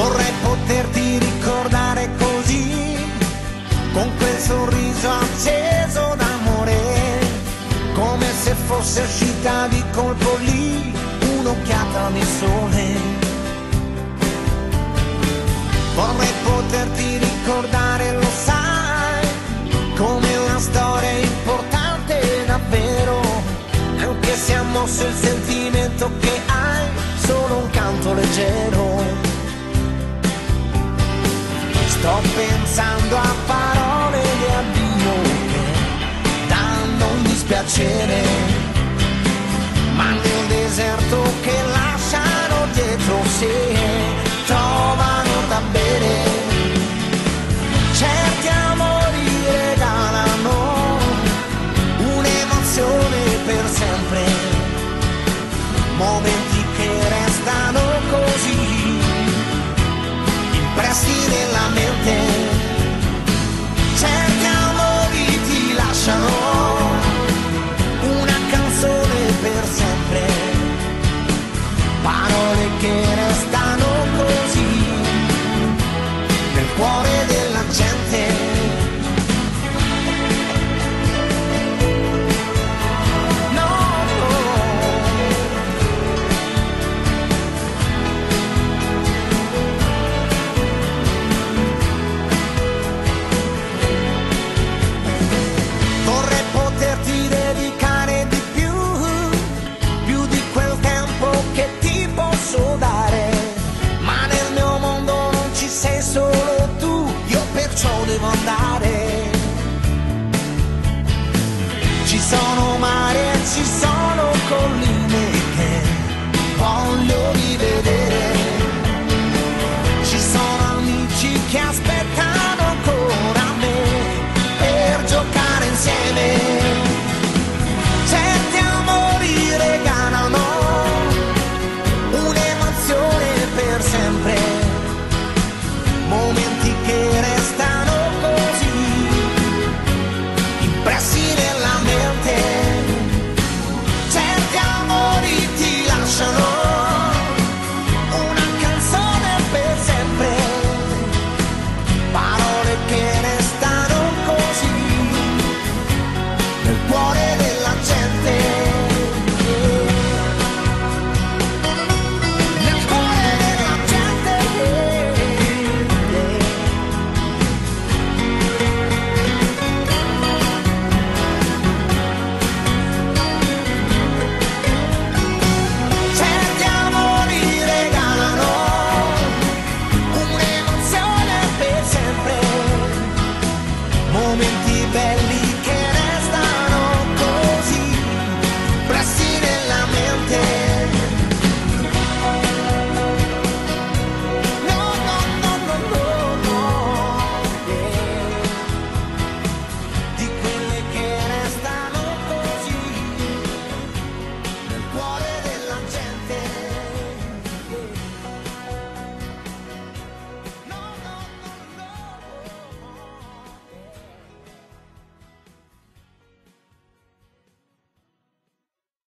Vorrei poterti ricordare così, con quel sorriso acceso d'amore, come se fosse uscita di colpo lì un'occhiata di sole. Vorrei poterti ricordare, lo sai, come una storia importante davvero, anche se ha mosso il sentimento che hai, Sto pensando a parole di addio che danno un dispiacere, ma nel deserto che lasciano dietro sé trovano da bere. Certi amori regalano un'emozione per sempre, momenti che restano così impressi nella mente. ci sono mai